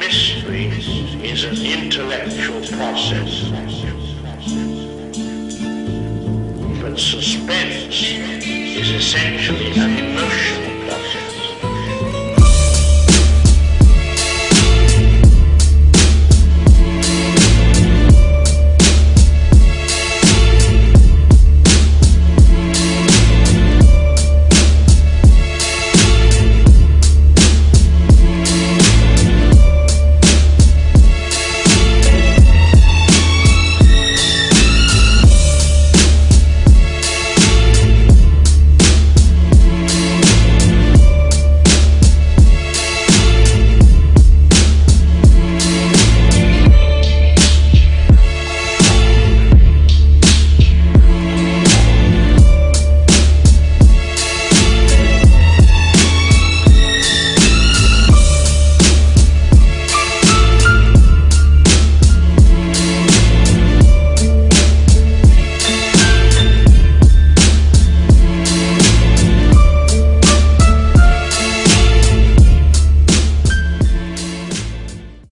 mystery is an intellectual process. But suspense is essentially an